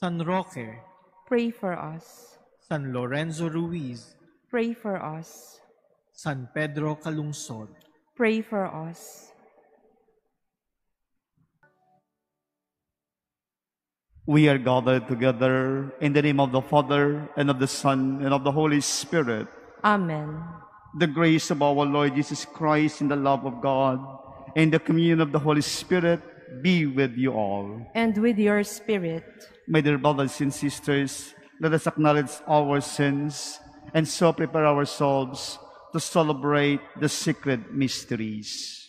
San Roque, Pray for us. San Lorenzo Ruiz, Pray for us. San Pedro Calungsod, Pray for us. We are gathered together in the name of the Father, and of the Son, and of the Holy Spirit. Amen. The grace of our Lord Jesus Christ, and the love of God, and the communion of the Holy Spirit be with you all. And with your spirit, My dear brothers and sisters, let us acknowledge our sins and so prepare ourselves to celebrate the sacred mysteries.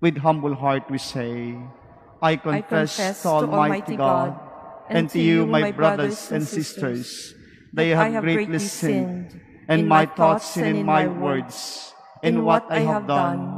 With humble heart we say, I confess, confess to Almighty God, and to you, my brothers and sisters, that I have greatly sinned in my thoughts and in my words, in what I have done,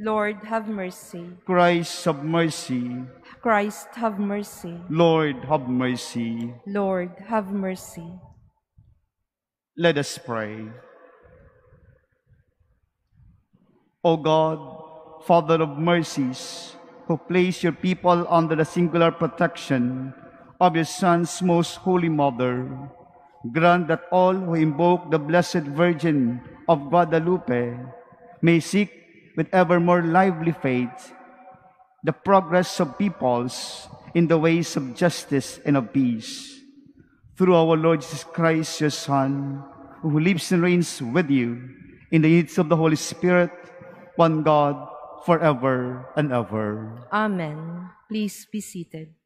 Lord, have mercy. Christ, have mercy. Christ, have mercy. Lord, have mercy. Lord, have mercy. Let us pray. O God, Father of mercies, who place your people under the singular protection of your Son's most holy mother, grant that all who invoke the Blessed Virgin of Guadalupe may seek with ever more lively faith the progress of peoples in the ways of justice and of peace. Through our Lord Jesus Christ, your Son, who lives and reigns with you in the unity of the Holy Spirit, one God, forever and ever. Amen. Please be seated.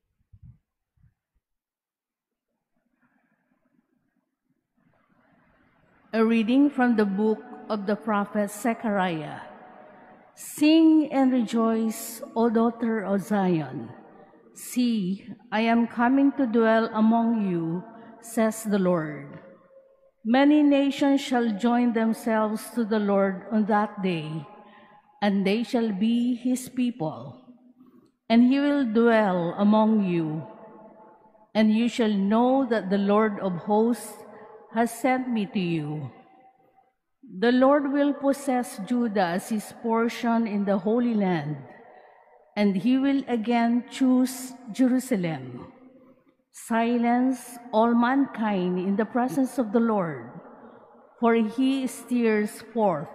A reading from the book of the prophet Zechariah. Sing and rejoice, O daughter of Zion. See, I am coming to dwell among you, says the Lord. Many nations shall join themselves to the Lord on that day, and they shall be his people. And he will dwell among you. And you shall know that the Lord of hosts has sent me to you. The Lord will possess Judah as his portion in the Holy Land, and he will again choose Jerusalem. Silence all mankind in the presence of the Lord, for he steers forth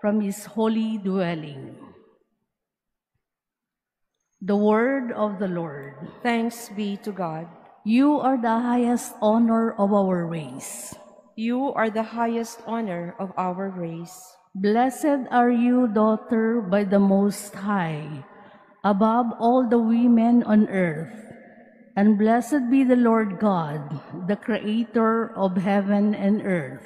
from his holy dwelling. The word of the Lord. Thanks be to God. You are the highest honor of our race. You are the highest honor of our race. Blessed are you, daughter by the Most High, above all the women on earth. And blessed be the Lord God, the creator of heaven and earth.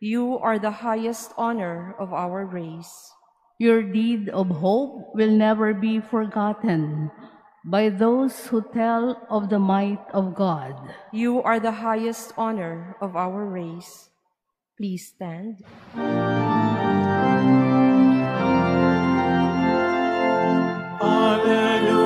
You are the highest honor of our race. Your deed of hope will never be forgotten by those who tell of the might of God. You are the highest honor of our race. Please stand. Alleluia, Alleluia,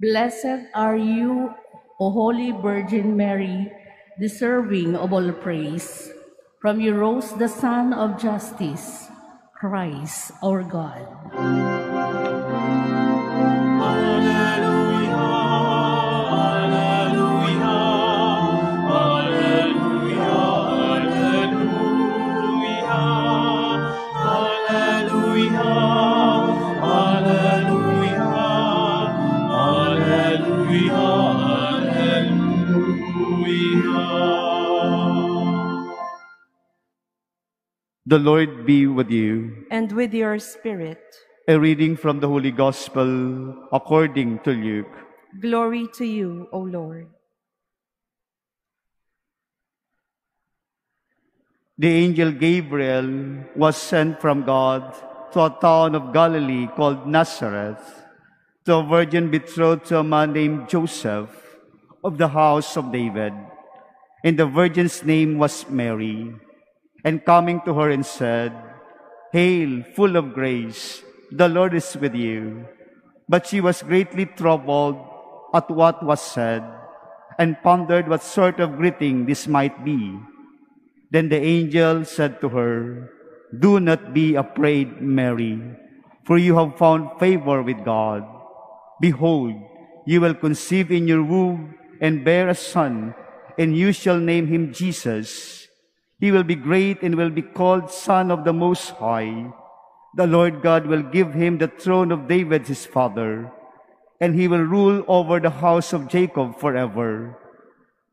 Blessed are you, O Holy Virgin Mary, deserving of all praise. From you rose the Son of Justice, Christ our God. The Lord be with you. And with your spirit, A reading from the Holy Gospel according to Luke. glory to you, O Lord. The angel Gabriel was sent from God to a town of Galilee called Nazareth to a virgin betrothed to a man named Joseph of the house of David. And the virgin's name was Mary. And coming to her and said, Hail, full of grace, the Lord is with you. But she was greatly troubled at what was said, and pondered what sort of greeting this might be. Then the angel said to her, Do not be afraid, Mary, for you have found favor with God. Behold, you will conceive in your womb and bear a son, and you shall name him Jesus. He will be great and will be called Son of the Most High. The Lord God will give him the throne of David his father, and he will rule over the house of Jacob forever.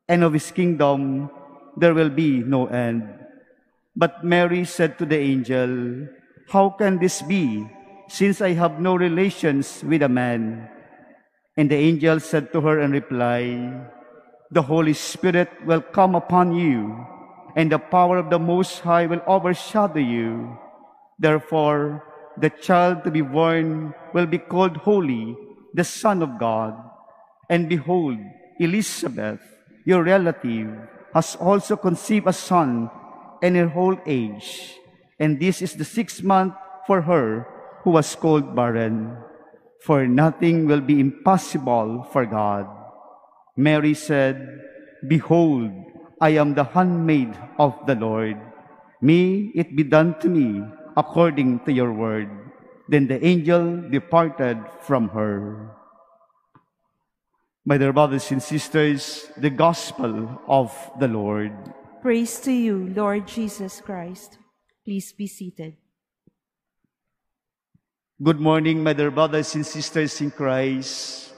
And of his kingdom there will be no end. But Mary said to the angel, How can this be, since I have no relations with a man? And the angel said to her in reply, The Holy Spirit will come upon you, and the power of the Most High will overshadow you. Therefore, the child to be born will be called Holy, the Son of God. And behold, Elizabeth, your relative, has also conceived a son in her old age. And this is the sixth month for her who was called barren. For nothing will be impossible for God. Mary said, Behold, I am the handmaid of the Lord. May it be done to me according to your word. Then the angel departed from her. My dear brothers and sisters, the gospel of the Lord. Praise to you, Lord Jesus Christ. Please be seated. Good morning, my dear brothers and sisters in Christ.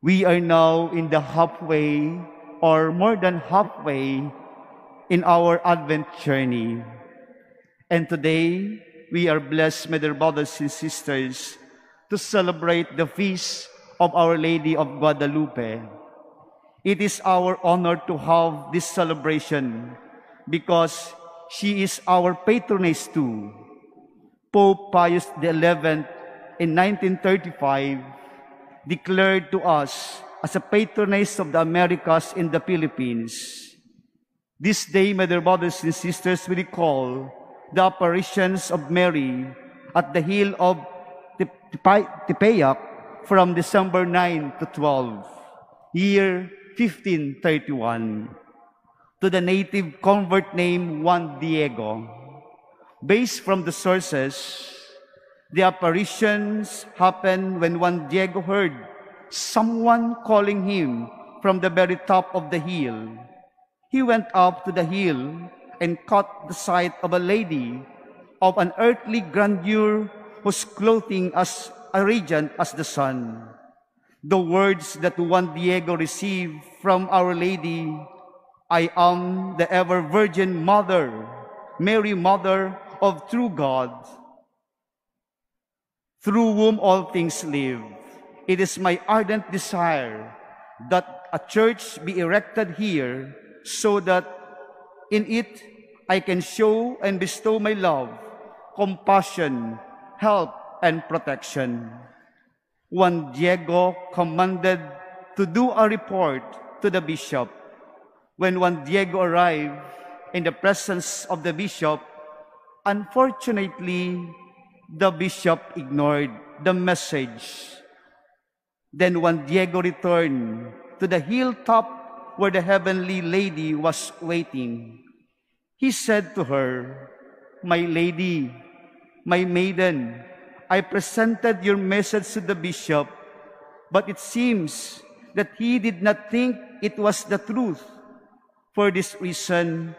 We are now in the halfway or more than halfway in our Advent journey. And today, we are blessed, my dear brothers and sisters, to celebrate the feast of Our Lady of Guadalupe. It is our honor to have this celebration because she is our patroness too. Pope Pius XI in 1935 declared to us as a patroness of the Americas in the Philippines. This day, my dear brothers and sisters, we recall the apparitions of Mary at the hill of Tepeyac from December 9 to 12, year 1531, to the native convert named Juan Diego. Based from the sources, the apparitions happened when Juan Diego heard someone calling him from the very top of the hill. He went up to the hill and caught the sight of a lady of an earthly grandeur whose clothing as a radiant as the sun. The words that Juan Diego received from Our Lady, I am the ever virgin mother, Mary mother of true God, through whom all things live. It is my ardent desire that a church be erected here so that in it I can show and bestow my love, compassion, help, and protection. Juan Diego commanded to do a report to the bishop. When Juan Diego arrived in the presence of the bishop, unfortunately, the bishop ignored the message. Then Juan Diego returned to the hilltop where the heavenly lady was waiting. He said to her, My lady, my maiden, I presented your message to the bishop, but it seems that he did not think it was the truth. For this reason,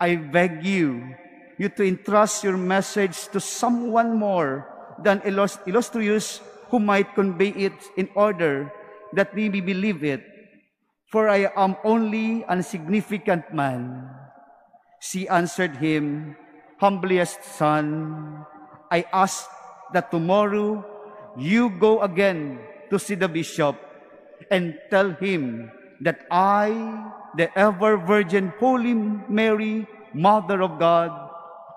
I beg you, you to entrust your message to someone more than illustrious who might convey it in order that we may believe it. For I am only an insignificant man. She answered him, Humblest son, I ask that tomorrow you go again to see the bishop and tell him that I, the ever Virgin Holy Mary, Mother of God,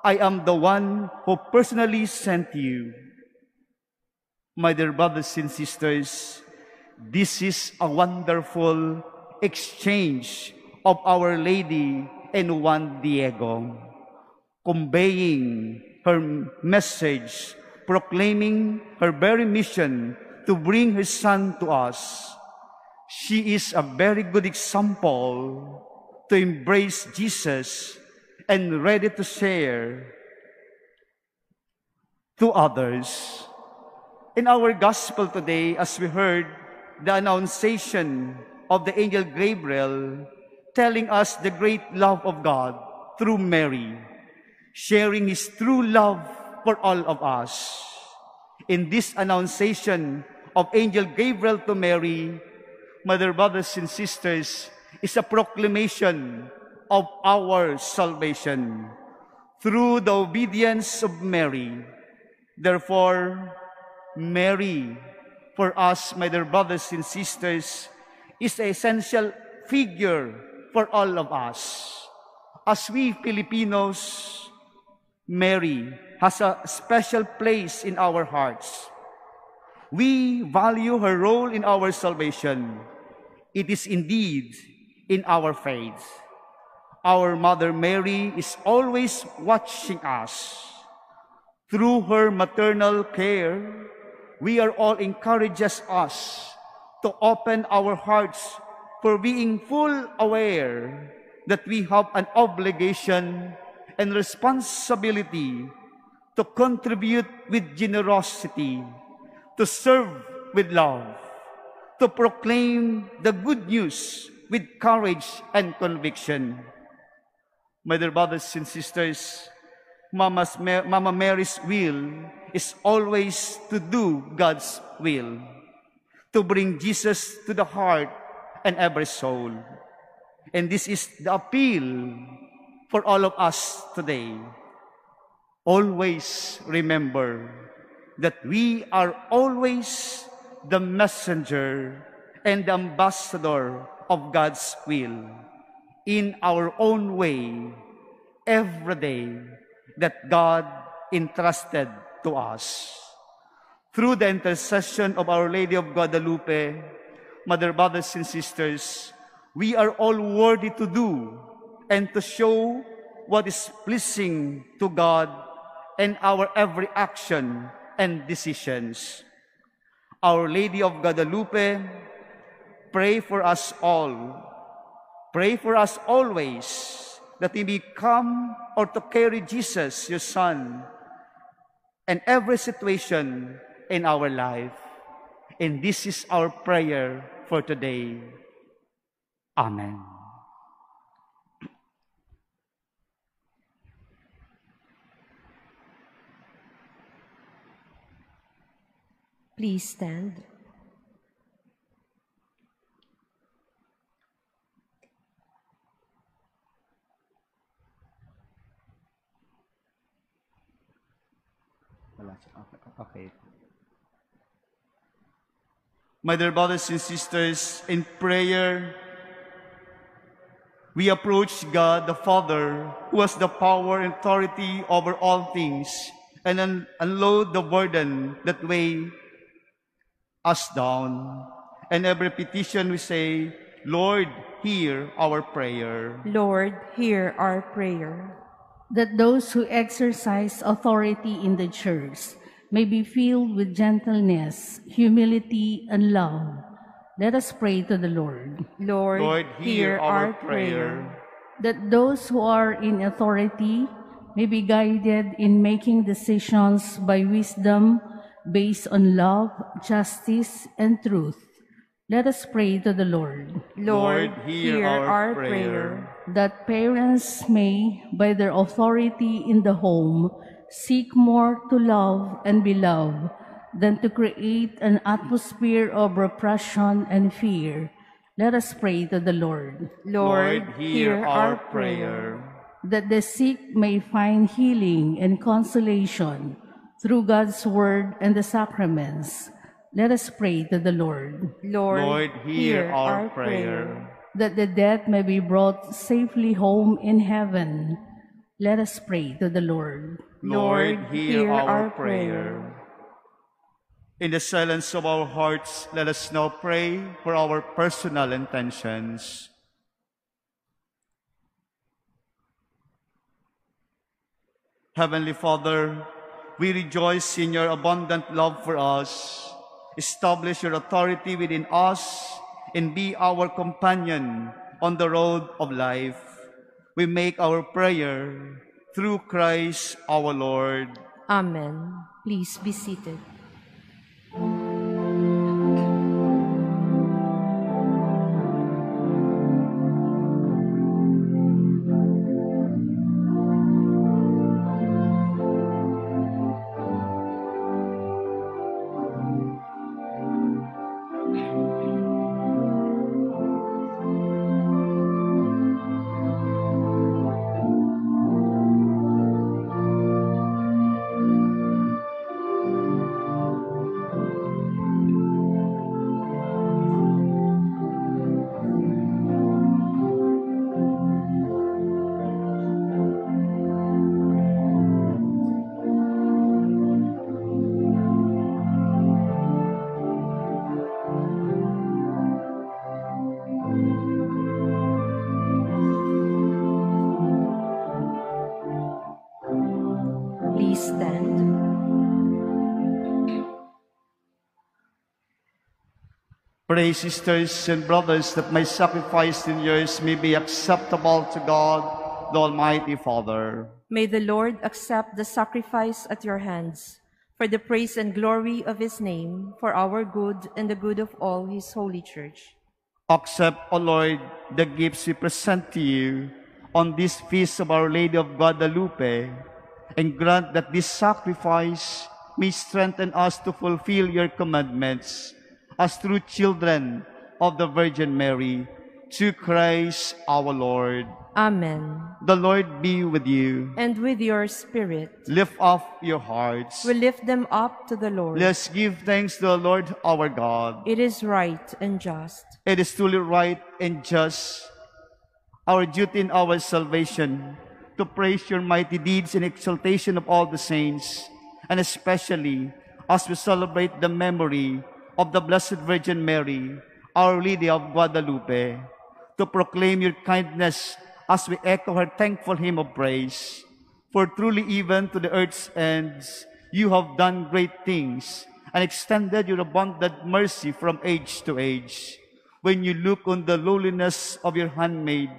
I am the one who personally sent you. My dear brothers and sisters, this is a wonderful exchange of Our Lady and Juan Diego, conveying her message proclaiming her very mission to bring her son to us. She is a very good example to embrace Jesus and ready to share to others. In our gospel today, as we heard the annunciation of the angel Gabriel telling us the great love of God through Mary, sharing his true love for all of us. In this annunciation of Angel Gabriel to Mary, Mother, brothers, and sisters, is a proclamation of our salvation through the obedience of Mary. Therefore, Mary, for us, my dear brothers and sisters, is the essential figure for all of us. As we Filipinos, Mary has a special place in our hearts. We value her role in our salvation. It is indeed in our faith. Our Mother Mary is always watching us. Through her maternal care, we are all encourages us to open our hearts for being full aware that we have an obligation and responsibility to contribute with generosity, to serve with love, to proclaim the good news with courage and conviction. My dear brothers and sisters, Mama's, Mama Mary's will is always to do God's will, to bring Jesus to the heart and every soul. And this is the appeal for all of us today. Always remember that we are always the messenger and the ambassador of God's will in our own way every day that God entrusted to us. Through the intercession of Our Lady of Guadalupe, Mother, brothers, and sisters, we are all worthy to do and to show what is pleasing to God in our every action and decisions. Our Lady of Guadalupe, pray for us all. Pray for us always that we may come or to carry Jesus, your Son, in every situation in our life. And this is our prayer for today. Amen. Please stand. My dear brothers and sisters, in prayer, we approach God the Father, who has the power and authority over all things, and un- unload the burden that weigh us down. And every petition we say, Lord, hear our prayer. Lord, hear our prayer. that those who exercise authority in the church may be filled with gentleness, humility, and love. Let us pray to the Lord. Lord, Lord, hear our prayer. That those who are in authority may be guided in making decisions by wisdom based on love, justice, and truth. Let us pray to the Lord. Lord, Lord, hear hear our our prayer. prayer. that parents may, by their authority in the home, seek more to love and be loved than to create an atmosphere of repression and fear. Let us pray to the Lord. Lord, hear our prayer. That the sick may find healing and consolation through God's word and the sacraments. Let us pray to the Lord. Lord, Lord, hear our prayer. that the dead may be brought safely home in heaven. Let us pray to the Lord. Lord, Lord, hear hear our our prayer. In the silence of our hearts, let us now pray for our personal intentions. Heavenly Father, we rejoice in your abundant love for us. Establish your authority within us and be our companion on the road of life. We make our prayer through Christ our Lord. Amen. Please be seated. Pray, sisters and brothers, that my sacrifice and yours may be acceptable to God, the Almighty Father. May the Lord accept the sacrifice at your hands for the praise and glory of his name, for our good and the good of all his holy church. Accept, O Lord, the gifts we present to you on this feast of Our Lady of Guadalupe, and grant that this sacrifice may strengthen us to fulfill your commandments as true children of the Virgin Mary, through Christ our Lord. Amen. The Lord be with you. And with your spirit, Lift up your hearts. we lift them up to the Lord. Let's give thanks to the Lord our God. It is right and just. It is truly right and just, our duty and our salvation, to praise your mighty deeds in exaltation of all the saints, and especially as we celebrate the memory of the Blessed Virgin Mary, Our Lady of Guadalupe, to proclaim your kindness as we echo her thankful hymn of praise. For truly even to the earth's ends, you have done great things and extended your abundant mercy from age to age. When you look on the lowliness of your handmaid,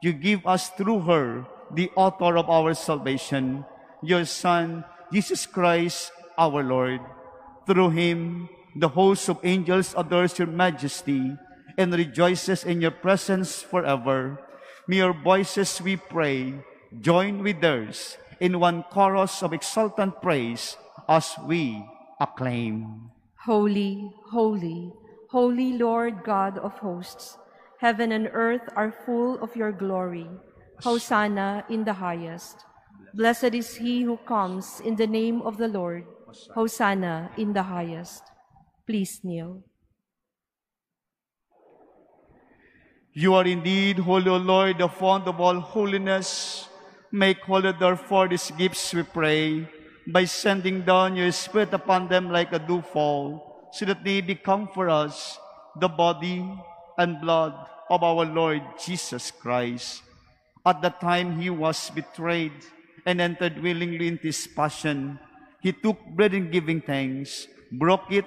you give us through her the author of our salvation, your Son, Jesus Christ, our Lord. Through him, the host of angels adores your majesty and rejoices in your presence forever. May your voices, we pray, join with theirs in one chorus of exultant praise as we acclaim. Holy, holy, holy Lord God of hosts, heaven and earth are full of your glory. Hosanna in the highest. Blessed is he who comes in the name of the Lord. Hosanna in the highest. Please kneel. You are indeed holy, O Lord, the font of all holiness. Make holy, therefore, these gifts, we pray, by sending down your Spirit upon them like a dewfall, so that they become for us the body and blood of our Lord Jesus Christ. At the time he was betrayed and entered willingly into his passion, he took bread and giving thanks, broke it,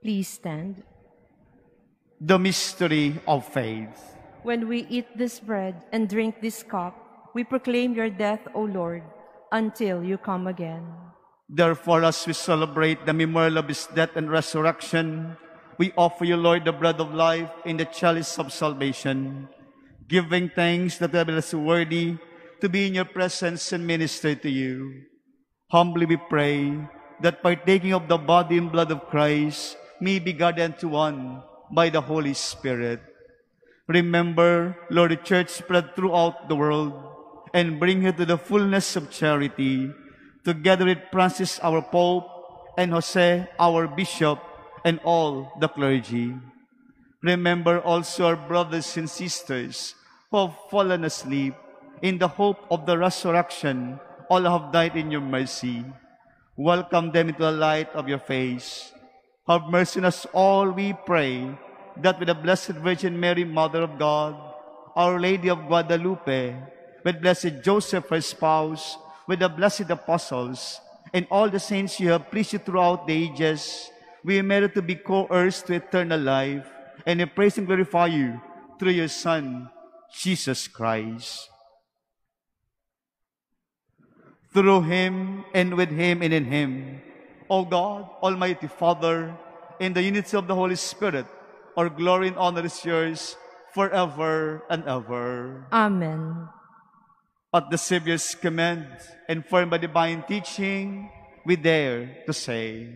Please stand. The mystery of faith. When we eat this bread and drink this cup, we proclaim your death, O Lord, until you come again. Therefore, as we celebrate the memorial of his death and resurrection, we offer you, Lord, the bread of life in the chalice of salvation, giving thanks that we are worthy to be in your presence and minister to you. Humbly we pray that partaking of the body and blood of Christ may be gathered to one by the Holy Spirit. Remember, Lord, the church spread throughout the world and bring her to the fullness of charity, together with Francis, our Pope, and Jose, our Bishop, and all the clergy. Remember also our brothers and sisters who have fallen asleep in the hope of the resurrection. All have died in your mercy. Welcome them into the light of your face. Have mercy on us all, we pray, that with the Blessed Virgin Mary, Mother of God, Our Lady of Guadalupe, with Blessed Joseph, her spouse, with the blessed apostles, and all the saints you have pleased you throughout the ages, we merit to be co-heirs to eternal life, and we praise and glorify you through your Son, Jesus Christ. Through him, and with him, and in him, O God, Almighty Father, in the unity of the Holy Spirit, our glory and honor is yours forever and ever. Amen. At the Savior's command, informed by divine teaching, we dare to say,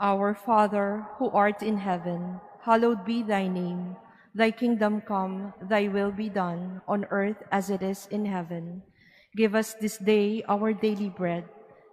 Our Father, who art in heaven, hallowed be thy name. Thy kingdom come, thy will be done, on earth as it is in heaven. Give us this day our daily bread,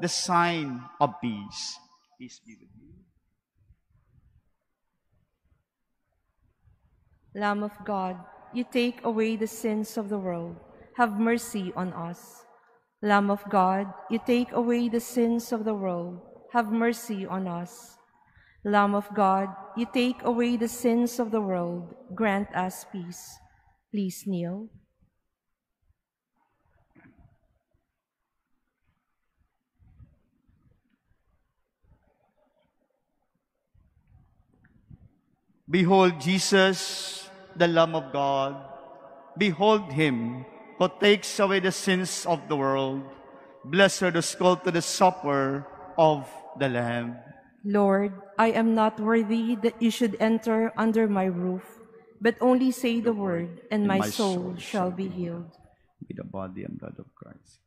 the sign of peace. Peace be with you. Lamb of God, you take away the sins of the world. Have mercy on us. Lamb of God, you take away the sins of the world. Have mercy on us. Lamb of God, you take away the sins of the world. Grant us peace. Please kneel. Behold Jesus, the Lamb of God. Behold him who takes away the sins of the world. Blessed are those called to the supper of the Lamb. Lord, I am not worthy that you should enter under my roof, but only say the word, and my, soul, shall be healed. Be the body and blood of Christ.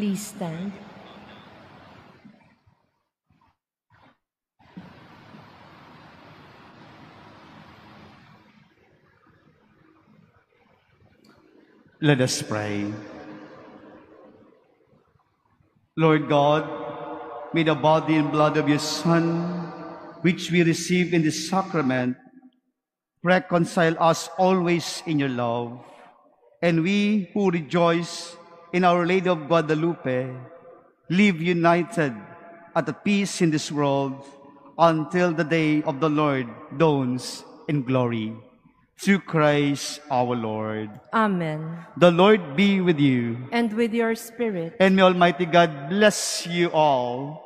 Please stand. Let us pray. Lord God, may the body and blood of your Son, which we receive in this sacrament, reconcile us always in your love. And we who rejoice in Our Lady of Guadalupe live united at the peace in this world until the day of the Lord dawns in glory. Through Christ our Lord. Amen. The Lord be with you. And with your spirit. And may Almighty God bless you all,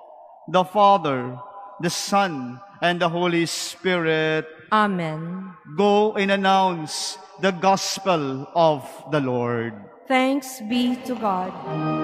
the Father, the Son, and the Holy Spirit. Amen. Go and announce the gospel of the Lord. Thanks be to God.